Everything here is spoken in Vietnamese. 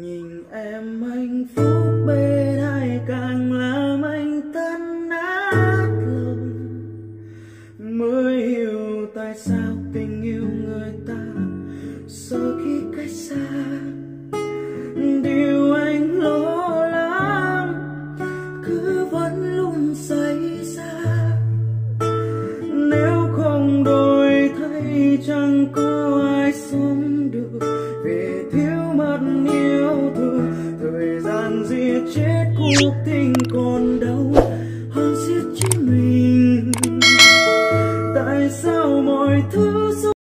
nhìn em hạnh phúc bên ai càng làm anh tan nát lòng. Mới hiểu tại sao tình yêu người ta Sau khi cách xa. Điều anh lo lắng cứ vẫn luôn xảy ra. Nếu không đổi thay chẳng có ai xóa gian yêu thương. Thời gian giết chết cuộc tình còn đau hơn giết chính mình. Tại sao mọi thứ